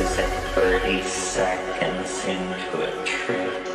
is at 30 seconds into a trip.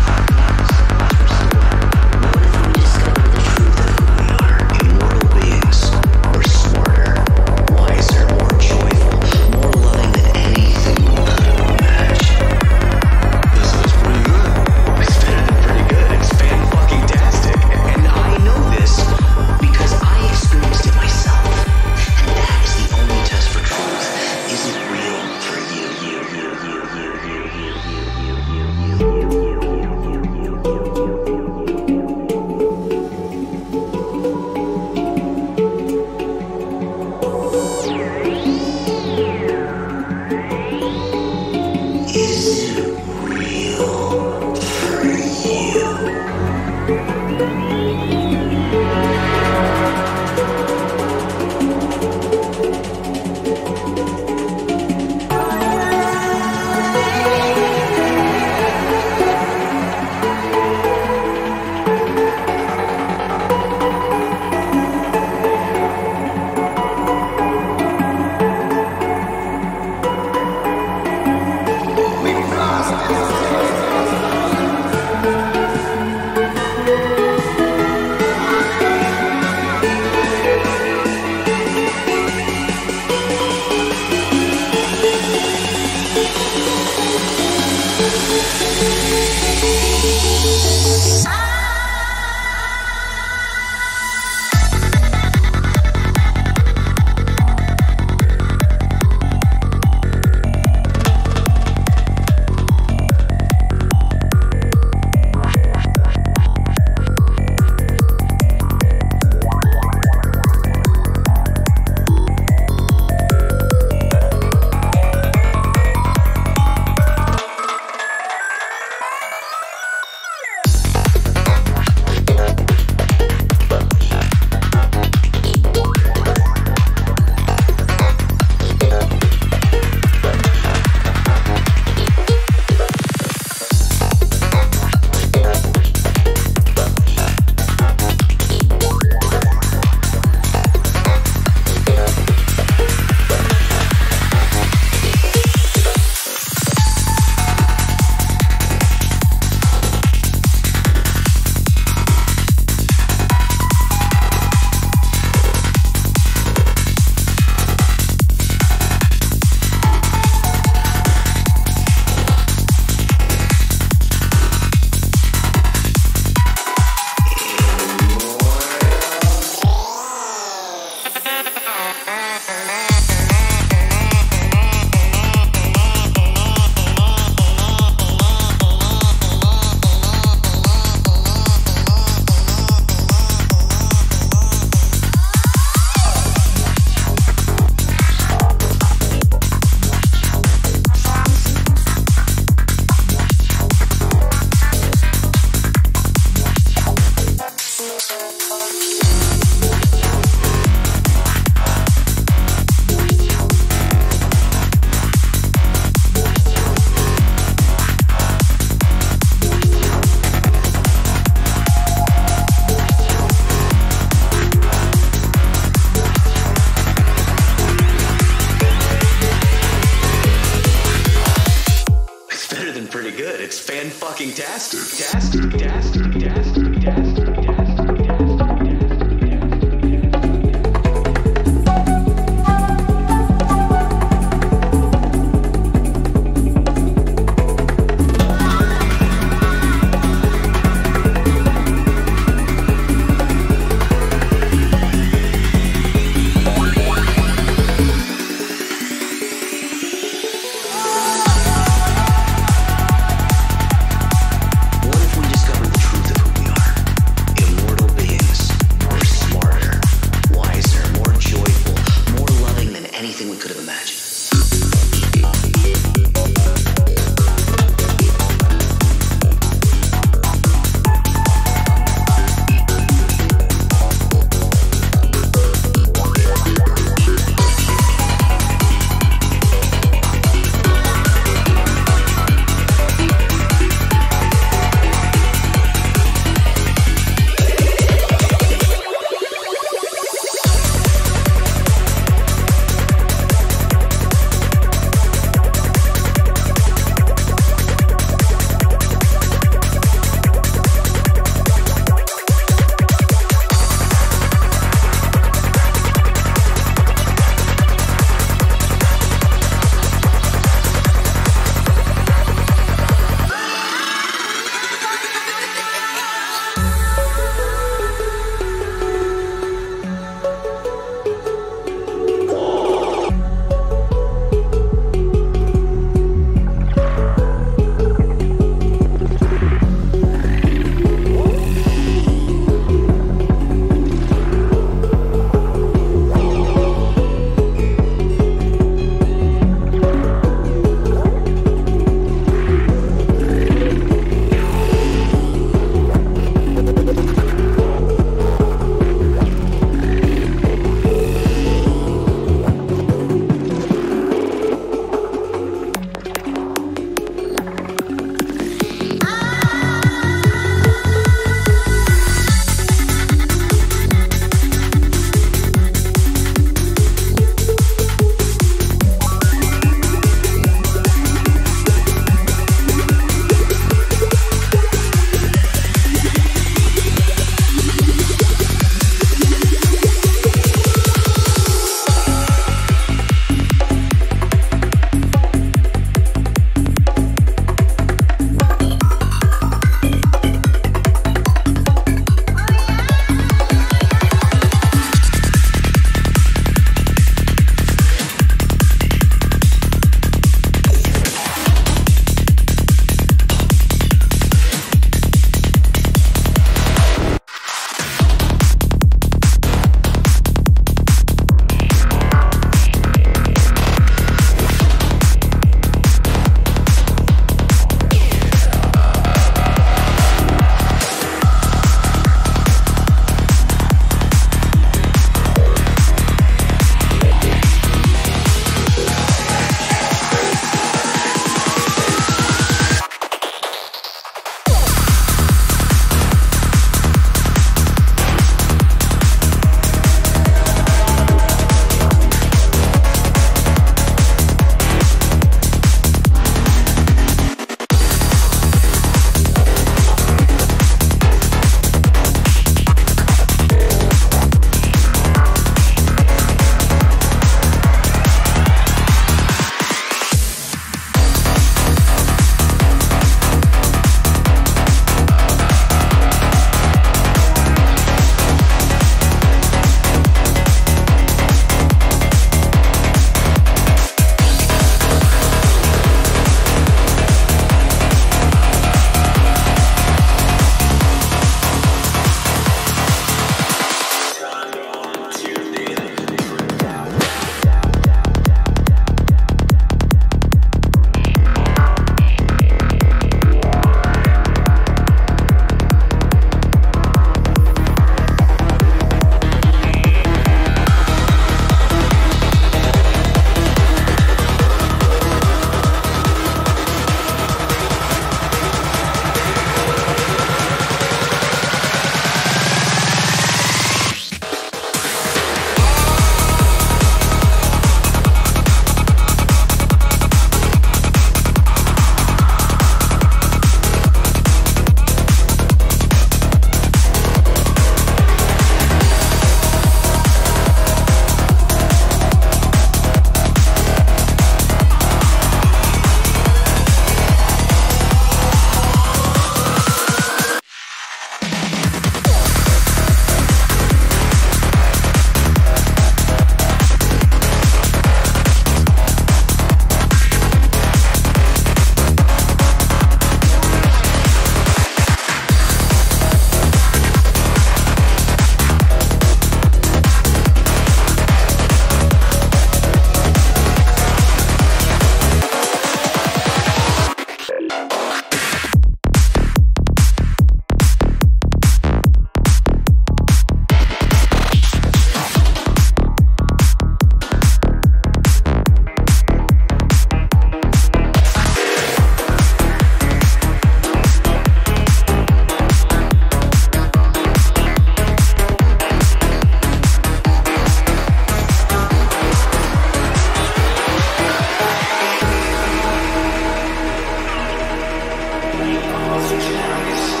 visionaries.